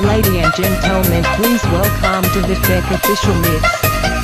Ladies and gentlemen, please welcome to the FEC official mix.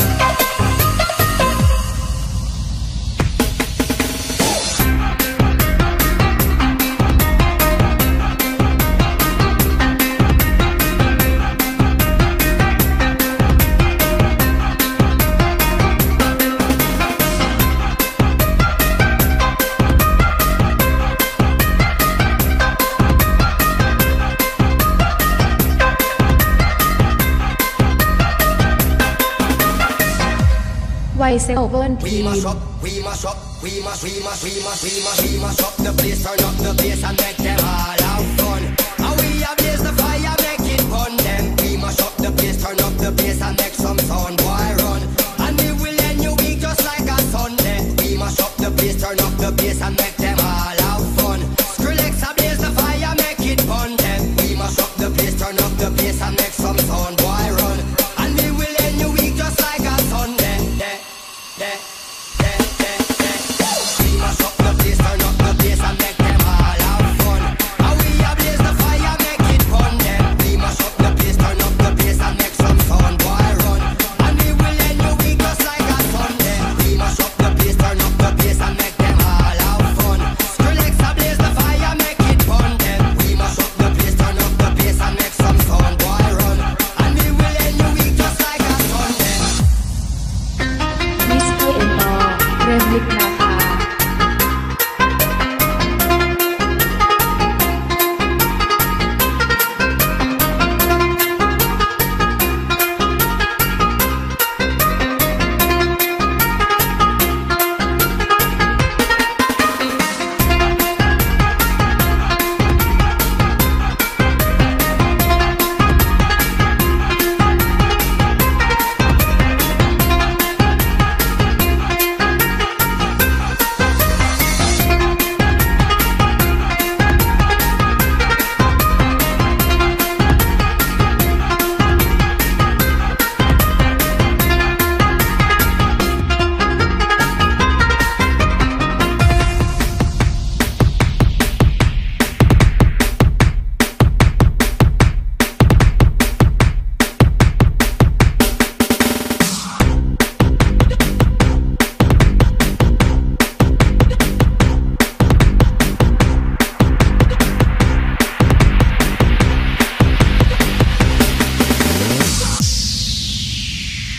twice over and pee. We must up, we must up, we must, we must, we must, we must, we must up the place, turn up the place and make them high.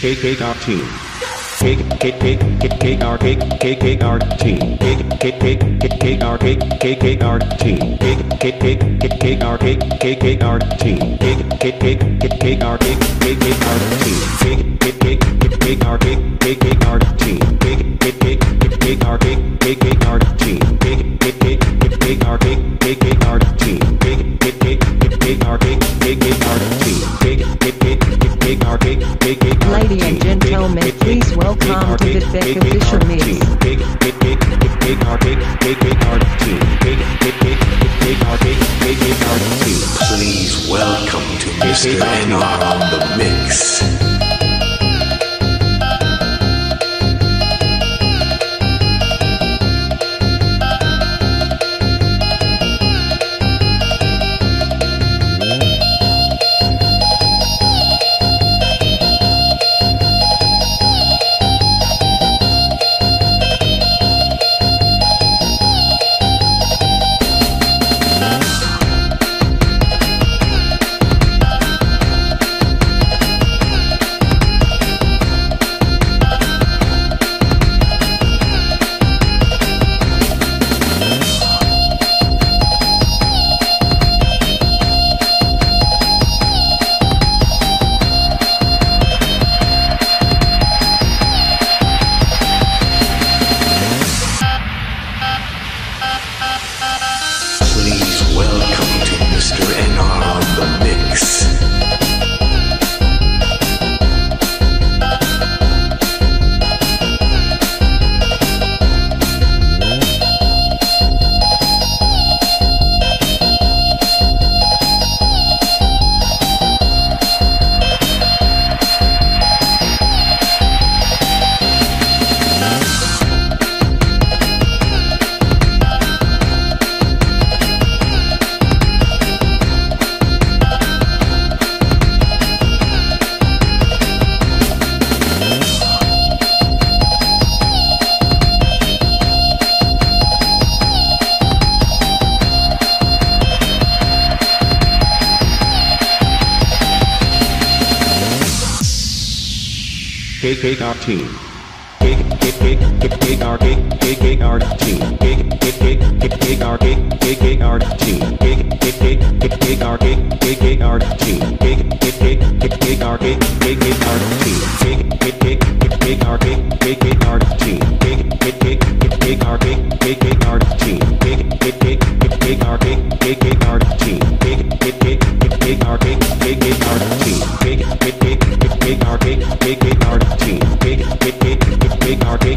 Kick, kick, our team. Kick, kick, kick, kick, our, kick, kick, kick, our team. Kick, kick, kick, kick, our, kick, kick, kick, our team. Kick, kick, kick, kick, our, kick, kick, kick, our team. Kick, kick, kick, kick, KKKKKRT. kick. Please welcome to Mr. NR on the mix. cake our team. Cake, cake, cake, cake our cake, cake, cake our team. Cake, cake, cake, cake, cake our cake, cake, cake our team. Cake, cake, cake, cake, cake our cake, cake, cake our team. Cake, cake, cake, cake, cake our cake, cake.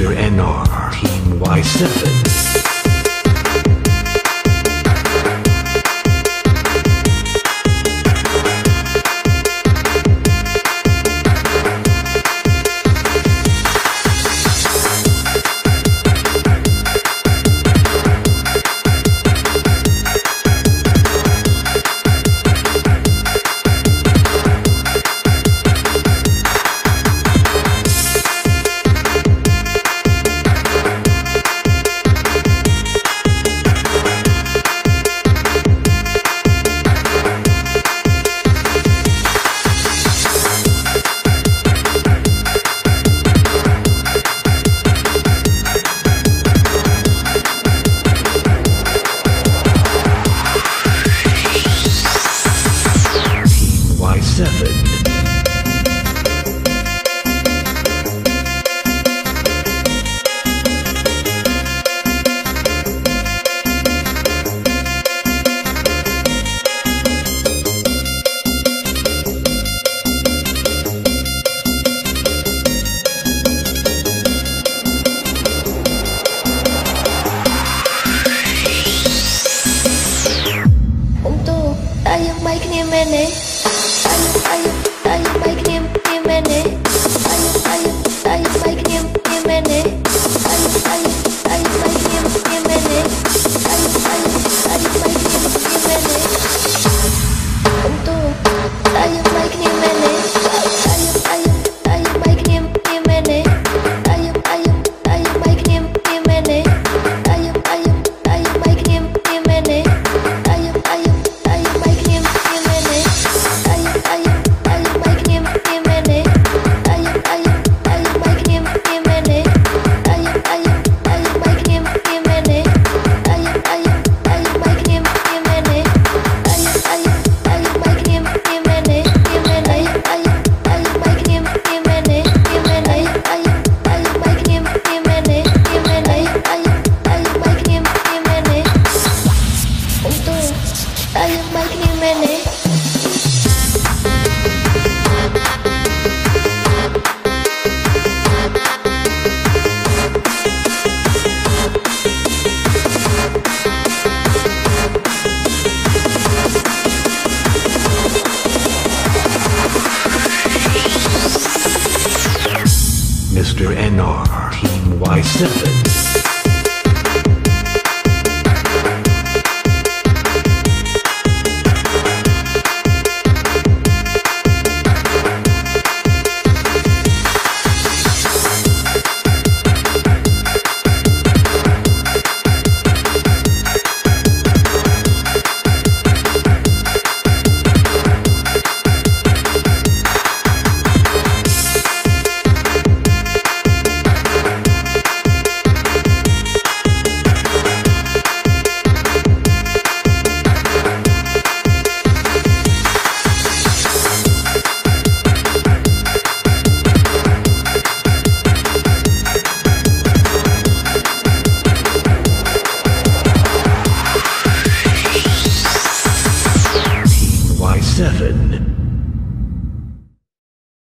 Mr. NR Team Y7.